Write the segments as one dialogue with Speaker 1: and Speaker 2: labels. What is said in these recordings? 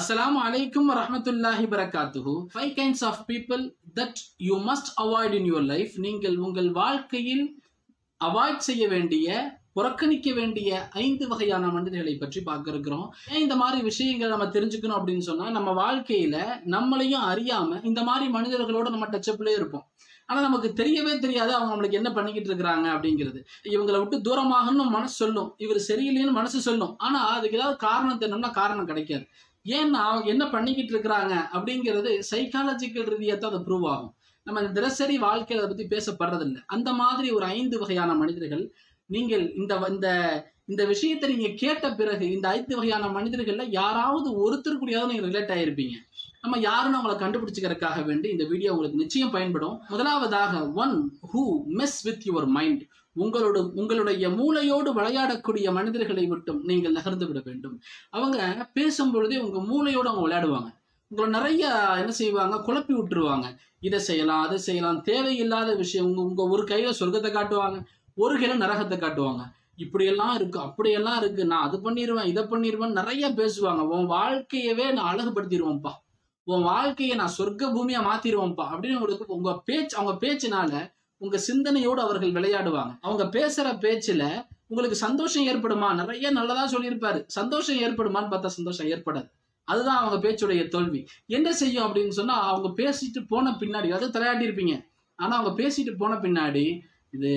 Speaker 1: Assalamu alaikum wa rahmatullahi barakatuhu. Five kinds of people that you must avoid in your life. நீங்கள் உங்கள் வாழ்க்கையில் avoid செய்ய வேண்டிய புறக்கணிக்க வேண்டிய ஐந்து வகையான மனிதர்களை பற்றி பார்க்க இருக்கிறோம் ஏன் இந்த மாதிரி விஷயங்களை நம்ம தெரிஞ்சுக்கணும் அப்படின்னு சொன்னா நம்ம வாழ்க்கையில நம்மளையும் அறியாம இந்த மாதிரி மனிதர்களோட நம்ம டச்சப்லயே இருப்போம். ஆனா நமக்கு தெரியவே தெரியாது அவங்க நம்மளுக்கு என்ன பண்ணிக்கிட்டு இருக்கிறாங்க அப்படிங்கிறது. இவங்களை விட்டு தூரமாகணும் மனசு சொல்லும். இவர் சரியில்லைன்னு மனசு சொல்லும். ஆனா அதுக்கு ஏதாவது காரணம் தெரியணும்னா காரணம் கிடைக்காது. ஏன்னா அவங்க என்ன பண்ணிக்கிட்டு இருக்கிறாங்க அப்படிங்கிறது சைக்காலஜிக்கல் ரீதியாக தான் அது ப்ரூவ் ஆகும். நம்ம இந்த தினசரி வாழ்க்கையில் அதை பற்றி பேசப்படுறதில்லை. அந்த மாதிரி ஒரு ஐந்து வகையான மனிதர்கள் நீங்கள் இந்த இந்த இந்த விஷயத்தை நீங்கள் கேட்ட பிறகு இந்த ஐந்து வகையான மனிதர்களில் யாராவது ஒருத்தர் கூடியாவது நீங்கள் ரிலேட் ஆகிருப்பீங்க நம்ம யாருன்னு அவங்களை கண்டுபிடிச்சிக்கிறதுக்காக வேண்டி இந்த வீடியோ உங்களுக்கு நிச்சயம் பயன்படும். முதலாவதாக one who mess with your mind உங்களோட உங்களுடைய மூளையோடு விளையாடக்கூடிய மனிதர்களை மட்டும் நீங்கள் நகர்ந்து விட வேண்டும். அவங்க பேசும் பொழுதே உங்க மூளையோடு அவங்க விளையாடுவாங்க. உங்களை நிறைய என்ன செய்வாங்க? குழப்பி விட்டுருவாங்க. இதை செய்யலாம் அதை செய்யலாம். தேவையில்லாத விஷயம் உங்க உங்க ஒரு கையில சொர்க்கத்தை காட்டுவாங்க. ஒரு கையில நரகத்தை காட்டுவாங்க. இப்படியெல்லாம் இருக்கு அப்படியெல்லாம் இருக்கு. நான் அது பண்ணிடுவேன் இதை பண்ணிடுவேன் நிறைய பேசுவாங்க. உன் வாழ்க்கையவே நான் அழகுபடுத்திடுவேன்ப்பா. உன் வாழ்க்கையை நான் சொர்க்க பூமியா மாத்திருவோம்ப்பா. அப்படின்னு உங்களுக்கு உங்க பேச்சு அவங்க பேச்சுனால உங்க சிந்தனையோடு அவர்கள் விளையாடுவாங்க. அவங்க பேசுற பேச்சுல உங்களுக்கு சந்தோஷம் ஏற்படுமா? நிறைய நல்லதா சொல்லியிருப்பாரு. சந்தோஷம் ஏற்படுமான்னு பார்த்தா சந்தோஷம் ஏற்படாது. அதுதான் அவங்க பேச்சுடைய தோல்வி. என்ன செய்யும் அப்படின்னு சொன்னா அவங்க பேசிட்டு போன பின்னாடி அதாவது தலையாட்டி இருப்பீங்க ஆனா அவங்க பேசிட்டு போன பின்னாடி இது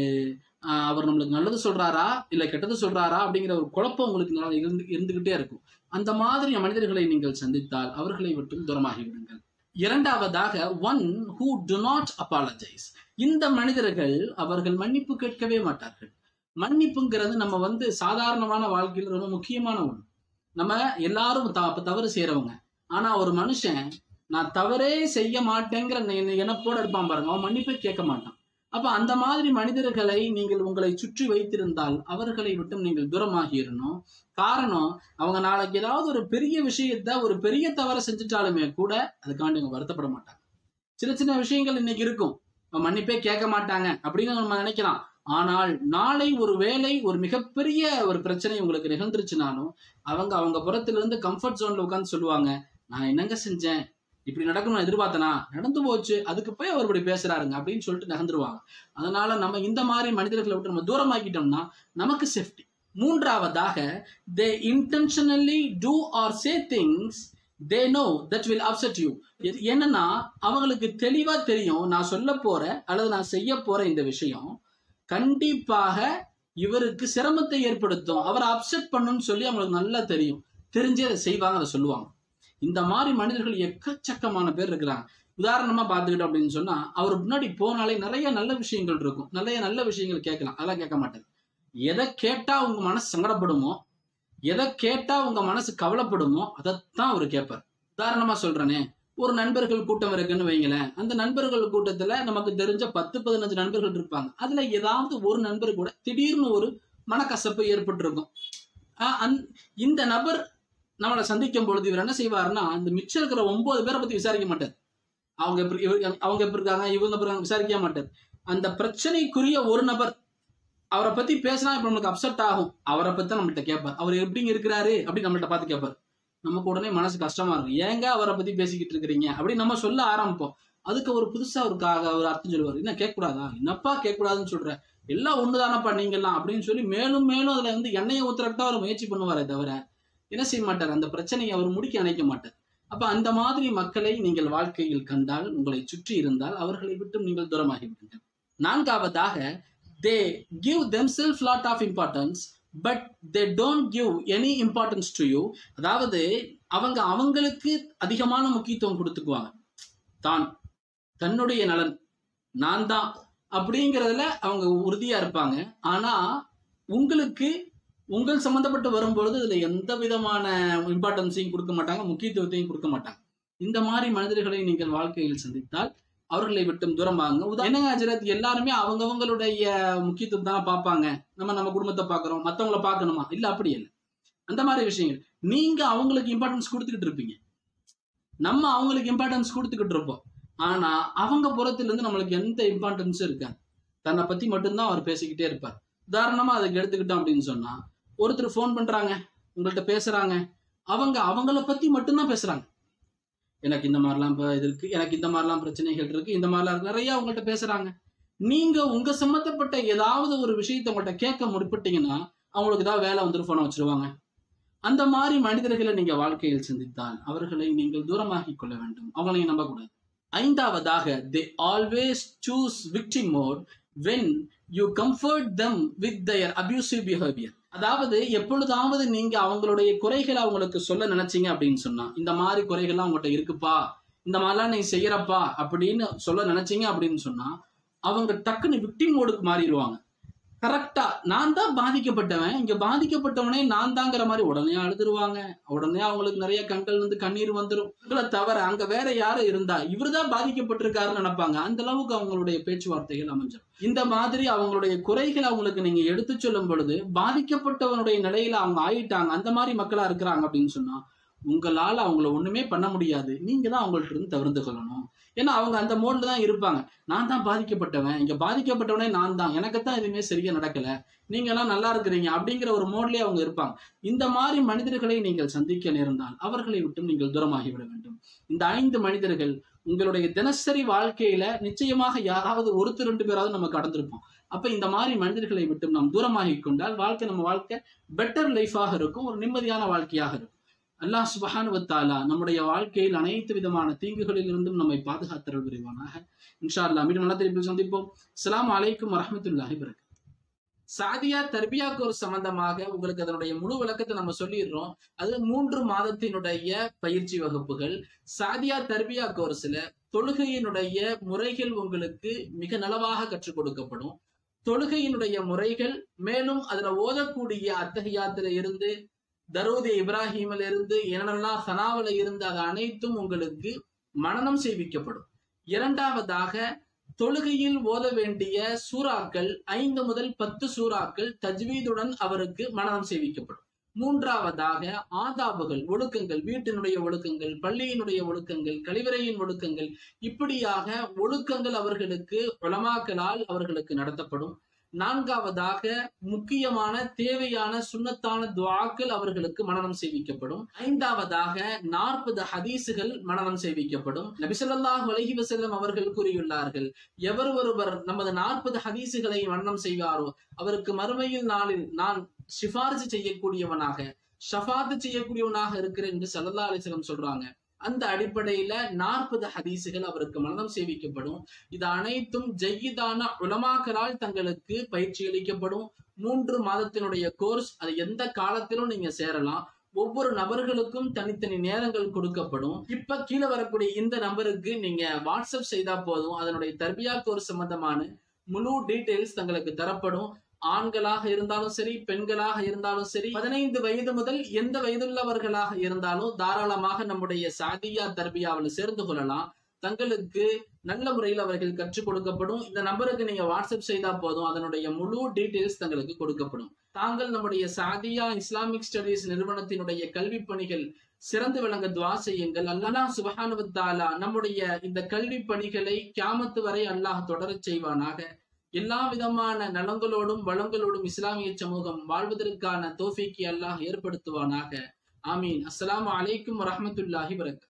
Speaker 1: அவர் நம்மளுக்கு நல்லது சொல்றாரா? இல்ல கெட்டது சொல்றாரா? அப்படிங்கிற ஒரு குழப்பம் உங்களுக்கு நல்லா இருந்து இருந்துகிட்டே இருக்கும். அந்த மாதிரி மனிதர்களை நீங்கள் சந்தித்தால் அவர்களை விட்டும் தூரமாகி விடுங்கள் இரண்டாவதாக one who do not apologize இந்த மனிதர்கள் அவர்கள் மன்னிப்பு கேட்கவே மாட்டார்கள். மன்னிப்புங்கிறது நம்ம வந்து சாதாரணமான வாழ்க்கையில் ரொம்ப முக்கியமான ஒன்று நம்ம எல்லாரும் த- தவறு செய்யறவங்க ஆனா ஒரு மனுஷன் நான் தவறே செய்ய மாட்டேங்கிற நெ- போட இருப்பான் பாருங்க. அவன் மன்னிப்பே கேட்க மாட்டான். அப்ப அந்த மாதிரி மனிதர்களை நீங்கள் உங்களை சுற்றி வைத்திருந்தால் அவர்களை விட்டும் நீங்கள் தூரமாகிடணும் காரணம் அவங்க நாளைக்கு ஏதாவது ஒரு பெரிய விஷயத்த ஒரு பெரிய தவறை செஞ்சுட்டாலுமே கூட அதுக்காண்டி அவங்க வருத்தப்பட மாட்டாங்க. சின்ன சின்ன விஷயங்கள் இன்னைக்கு இருக்கும். அவன் மன்னிப்பே கேட்க மாட்டாங்க அப்படின்னு நம்ம நினைக்கலாம். ஆனால் நாளை ஒரு வேலை ஒரு மிகப்பெரிய ஒரு பிரச்சனை உங்களுக்கு நிகழ்ந்துருச்சுனாலும் அவங்க அவங்க புறத்துல இருந்து கம்ஃபர்ட் ஜோன்ல உட்காந்து சொல்லுவாங்க நான் என்னங்க செஞ்சேன்? இப்படி நடக்கணும்னு எதிர்பார்த்தனா? நடந்து போச்சு. அதுக்கு போய் அவர் இப்படி பேசுறாருங்க அப்படின்னு சொல்லிட்டு நகர்ந்துருவாங்க. அதனால நம்ம இந்த மாதிரி மனிதர்களை விட்டு நம்ம தூரமாக்கிட்டோம்னா நமக்கு சேஃப்டி மூன்றாவதாக they intentionally do or say things they know that will upset you என்னன்னா அவங்களுக்கு தெளிவா தெரியும் நான் சொல்ல போற அல்லது நான் செய்ய போற இந்த விஷயம் கண்டிப்பாக இவருக்கு சிரமத்தை ஏற்படுத்தும். அவரை அப்செட் பண்ணுன்னு சொல்லி அவங்களுக்கு நல்லா தெரியும். தெரிஞ்சு அதை செய்வாங்க அதை சொல்லுவாங்க. இந்த மாதிரி மனிதர்கள் எக்கச்சக்கமான பேர் இருக்கிறாங்க. உதாரணமா பார்த்துக்கிட்டோம் அப்படின்னு சொன்னா அவர் முன்னாடி போனாலே நிறைய நல்ல விஷயங்கள் இருக்கும். நிறைய நல்ல விஷயங்கள் கேட்கலாம். அதெல்லாம் கேட்க மாட்டாரு. எதை கேட்டா உங்க மனசு சங்கடப்படுமோ எதை கேட்டா உங்க மனசு கவலைப்படுமோ அதைத்தான் அவர் கேட்பார். உதாரணமா சொல்றேனே ஒரு நண்பர்கள் கூட்டம் இருக்குன்னு வைங்களேன். அந்த நண்பர்கள் கூட்டத்துல நமக்கு தெரிஞ்ச பத்து பதினஞ்சு நண்பர்கள் இருப்பாங்க. அதுல ஏதாவது ஒரு நண்பர் கூட திடீர்னு ஒரு மனக்கசப்பு ஏற்பட்டிருக்கும். ஆஹ் இந்த நபர் நம்மளை சந்திக்கும் பொழுது இவர் என்ன செய்வாருன்னா அந்த மிச்சம் இருக்கிற ஒன்பது பேரை பத்தி விசாரிக்க மாட்டார். அவங்க எப்படி அவங்க எப்படி இருக்காங்க இவங்க எப்படி இருக்காங்க விசாரிக்க மாட்டார். அந்த பிரச்சனைக்குரிய ஒரு நபர் அவரை பத்தி பேசினா இப்ப நம்மளுக்கு அப்செட் ஆகும். அவரை பத்தி தான் நம்மள்ட்ட கேட்பார். அவர் எப்படிங்க இருக்கிறாரு அப்படின்னு நம்மள்ட்ட பார்த்து கேட்பார். நமக்கு உடனே மனசு கஷ்டமா இருக்கும் ஏங்க அவரை பத்தி பேசிக்கிட்டு இருக்கிறீங்க? அப்படின்னு நம்ம சொல்ல ஆரம்பிப்போம். அதுக்கு ஒரு புதுசா ஒரு அவர் ஒரு அர்த்தம் சொல்லுவார். என்ன கேட்கக்கூடாதா? என்னப்பா கேட்கக்கூடாதுன்னு சொல்ற? எல்லாம் ஒண்ணுதானப்பா நீங்கெல்லாம் அப்படின்னு சொல்லி மேலும் மேலும் அதுல வந்து எண்ணெயை ஊத்துறதுக்கு தான் அவர் முயற்சி பண்ணுவாரே தவிர என்ன செய்ய மாட்டார்? அந்த பிரச்சனையை அவர் முடிக்க அணைக்க மாட்டார். அப்ப அந்த மாதிரி மக்களை நீங்கள் வாழ்க்கையில் கண்டால் உங்களை சுற்றி இருந்தால் அவர்களை விட்டும் நீங்கள் தூரமாகி விடுங்கள் நான்காவதாக they give themselves lot of importance but they don't give any importance to you அதாவது அவங்க அவங்களுக்கு அதிகமான முக்கியத்துவம் கொடுத்துக்குவாங்க. தான் தன்னுடைய நலன் நான் தான் அப்படிங்கிறதுல அவங்க உறுதியா இருப்பாங்க. ஆனா உங்களுக்கு உங்கள் சம்பந்தப்பட்டு வரும்பொழுது இதுல எந்த விதமான இம்பார்ட்டன்ஸையும் கொடுக்க மாட்டாங்க முக்கியத்துவத்தையும் கொடுக்க மாட்டாங்க. இந்த மாதிரி மனிதர்களை நீங்கள் வாழ்க்கையில் சந்தித்தால் அவர்களை விட்டும் தூரமாகுங்க உதா- என்னங்க அஜரத் எல்லாருமே அவங்கவுங்களுடைய முக்கியத்துவம் தான் பார்ப்பாங்க. நம்ம நம்ம குடும்பத்தை பார்க்குறோம் மத்தவங்கள பார்க்கணுமா? இல்ல அப்படி இல்லை. அந்த மாதிரி விஷயங்கள். நீங்க அவங்களுக்கு இம்பார்ட்டன்ஸ் கொடுத்துக்கிட்டு இருப்பீங்க. நம்ம அவங்களுக்கு இம்பார்ட்டன்ஸ் கொடுத்துக்கிட்டு இருப்போம். ஆனா அவங்க புறத்துல இருந்து நம்மளுக்கு எந்த இம்பார்ட்டன்ஸும் இருக்காது. தன்னை பத்தி மட்டும்தான் அவர் பேசிக்கிட்டே இருப்பார். உதாரணமா அதுக்கு எடுத்துக்கிட்டோம் அப்படின்னு சொன்னா ஒருத்தர் ஃபோன் பண்றாங்க உங்கள்ட்ட பேசுறாங்க. அவங்க அவங்கள பத்தி மட்டும்தான் பேசுறாங்க. எனக்கு இந்த மாதிரிலாம் இது இருக்கு எனக்கு இந்த மாதிரிலாம் பிரச்சனைகள் இருக்கு இந்த மாதிரிலாம் நிறைய அவங்கள்ட்ட பேசுறாங்க. நீங்க உங்க சம்மந்தப்பட்ட ஏதாவது ஒரு விஷயத்த உங்கள்கிட்ட கேட்க முற்பட்டீங்கன்னா அவங்களுக்கு ஏதாவது வேலை வந்துட்டு போன வச்சிருவாங்க. அந்த மாதிரி மனிதர்களை நீங்க வாழ்க்கையில் சிந்தித்தால் அவர்களை நீங்கள் தூரமாக்கி கொள்ள வேண்டும். அவங்களை நீங்க நம்பக்கூடாது. ஐந்தாவதாக they always choose victim mode when you comfort them with their abusive behaviour அதாவது எப்பொழுதாவது நீங்க அவங்களுடைய குறைகளை அவங்களுக்கு சொல்ல நினைச்சீங்க அப்படின்னு சொன்னா இந்த மாதிரி குறைகள்லாம் அவங்கள்ட்ட இருக்குப்பா இந்த மாதிரிலாம் நீ செய்யறப்பா அப்படின்னு சொல்ல நினைச்சீங்க அப்படின்னு சொன்னா அவங்க டக்குன்னு விக்டிம் மோடுக்கு மாறிடுவாங்க. கரெக்டா நான் தான் பாதிக்கப்பட்டவன். இங்க பாதிக்கப்பட்டவனே நான் தாங்கிற மாதிரி உடனே அழுதுருவாங்க. உடனே அவங்களுக்கு நிறைய கண்கள் வந்து கண்ணீர் வந்துடும் இவங்களை தவிர அங்க வேற யாரும் இருந்தா? இவர்தான் பாதிக்கப்பட்டிருக்காருன்னு நினைப்பாங்க. அந்த அளவுக்கு அவங்களுடைய பேச்சுவார்த்தைகள் அமைஞ்சிடும் இந்த மாதிரி அவங்களுடைய குறைகளை அவங்களுக்கு நீங்க எடுத்து சொல்லும் பொழுது பாதிக்கப்பட்டவனுடைய நிலையில அவங்க ஆயிட்டாங்க. அந்த மாதிரி மக்களா இருக்கிறாங்க அப்படின்னு சொன்னா உங்களால அவங்கள ஒண்ணுமே பண்ண முடியாது. நீங்க தான் அவங்கள்ட்ட இருந்து தவிர்த்து கொள்ளணும். ஏன்னா அவங்க அந்த மோட்ல தான் இருப்பாங்க. நான் தான் பாதிக்கப்பட்டவன். இங்க பாதிக்கப்பட்டவனே நான் தான். எனக்கு தான் எதுவுமே சரியா நடக்கல. நீங்க எல்லாம் நல்லா இருக்கிறீங்க அப்படிங்கிற ஒரு மோட்லயே அவங்க இருப்பாங்க. இந்த மாதிரி மனிதர்களை நீங்கள் சந்திக்க நேர்ந்தால் அவர்களை விட்டும் நீங்கள் தூரமாகி விட வேண்டும். இந்த ஐந்து மனிதர்கள் உங்களுடைய தினசரி வாழ்க்கையில நிச்சயமாக யாராவது ஒருத்தர் ரெண்டு பேராவது நம்ம கடந்திருப்போம். அப்ப இந்த மாதிரி மனிதர்களை விட்டும் நாம் தூரமாகி கொண்டால் வாழ்க்கை நம்ம வாழ்க்கை பெட்டர் லைஃபாக இருக்கும். ஒரு நிம்மதியான வாழ்க்கையாக இருக்கும். அல்லாஹ் சுபஹானுவத்தாலா நம்முடைய வாழ்க்கையில் அனைத்து விதமான தீங்குகளில் இருந்தும் நம்மை பாதுகாத்தல் புரிவானாக. இன்ஷா அல்லா மீண்டும் நல்ல திருப்பி சந்திப்போம். அஸ்லாம் அலைக்கும் வரமத்துல்லாஹி பிறகு சாதியா தர்பியா கோர்ஸ் சம்பந்தமாக உங்களுக்கு அதனுடைய முழு விளக்கத்தை நம்ம சொல்லிடுறோம். அது மூன்று மாதத்தினுடைய பயிற்சி வகுப்புகள். சாதியா தர்பியா கோர்ஸ்ல தொழுகையினுடைய முறைகள் உங்களுக்கு மிக நலவாக கற்றுக் கொடுக்கப்படும். தொழுகையினுடைய முறைகள் மேலும் அதுல ஓதக்கூடிய அத்தகையாத்துல இருந்து தரூதி இப்ராஹிமில் இருந்து என்னென்னலாம் சனாவில் இருந்து அது அனைத்தும் உங்களுக்கு மனநம் செய்விக்கப்படும். இரண்டாவதாக தொழுகையில் ஓத வேண்டிய சூறாக்கள் ஐந்து முதல் பத்து சூறாக்கள் தஜ்வீதுடன் அவருக்கு மனநம் செய்விக்கப்படும். மூன்றாவதாக ஆதாபுகள் ஒழுக்கங்கள் வீட்டினுடைய ஒழுக்கங்கள் பள்ளியினுடைய ஒழுக்கங்கள் கழிவறையின் ஒழுக்கங்கள் இப்படியாக ஒழுக்கங்கள் அவர்களுக்கு உலமாக்களால் அவர்களுக்கு நடத்தப்படும். நான்காவதாக முக்கியமான தேவையான சுண்ணத்தான துவாக்கள் அவர்களுக்கு மனநம் செய்விக்கப்படும் ஐந்தாவதாக நாற்பது ஹதீசுகள் மனநம் செய்விக்கப்படும் நபிசல்லாஹ் அலஹி வசல்லம் அவர்கள் கூறியுள்ளார்கள் எவர் ஒருவர் நமது நாற்பது ஹதீசுகளை மனநம் செய்வாரோ அவருக்கு மறுமையில் நாளில் நான் சிபாரிசு செய்யக்கூடியவனாக ஷஃபாத்து செய்யக்கூடியவனாக இருக்கிறேன் என்று சல்லல்லா அலிஸ்லம் சொல்றாங்க. அந்த அடிப்படையில நாற்பது ஹதீசுகள் அவருக்கு மனதம் சேவிக்கப்படும். இது அனைத்தும் ஜெயிதான உலமாக்களால் தங்களுக்கு பயிற்சி அளிக்கப்படும். மூன்று மாதத்தினுடைய கோர்ஸ் அது எந்த காலத்திலும் நீங்க சேரலாம். ஒவ்வொரு நபர்களுக்கும் தனித்தனி நேரங்கள் கொடுக்கப்படும். இப்ப கீழே வரக்கூடிய இந்த நம்பருக்கு நீங்க வாட்ஸ்அப் செய்தா போதும். அதனுடைய தர்பியா கோர்ஸ் சம்பந்தமான முழு டீட்டெயில்ஸ் தங்களுக்கு தரப்படும். ஆண்களாக இருந்தாலும் சரி பெண்களாக இருந்தாலும் சரி பதினைந்து வயது முதல் எந்த வயதுள்ளவர்களாக இருந்தாலும் தாராளமாக நம்முடைய சாதியா தர்பியாவில் சேர்ந்து கொள்ளலாம். தங்களுக்கு நல்ல முறையில் அவர்கள் கற்றுக் கொடுக்கப்படும். இந்த நம்பருக்கு நீங்க வாட்ஸ்அப் செய்தா போதும். அதனுடைய முழு டீட்டெயில்ஸ் தங்களுக்கு கொடுக்கப்படும். தாங்கள் நம்முடைய சாதியா இஸ்லாமிக் ஸ்டடீஸ் நிறுவனத்தினுடைய கல்வி பணிகள் சிறந்து விளங்க துவா செய்யுங்கள். அல்லாஹ் சுபஹானுவத்தாலா நம்முடைய இந்த கல்வி பணிகளை கியாமத்து வரை அல்லாஹ் தொடரச் செய்வானாக. எல்லா விதமான நலங்களோடும் வளங்களோடும் இஸ்லாமிய சமூகம் வாழ்வதற்கான தோஃபிக்கு அல்லாஹ் ஏற்படுத்துவானாக. ஆமீன். அஸ்லாம் அலைக்கும் வரஹ்மத்துல்லாஹி வரக்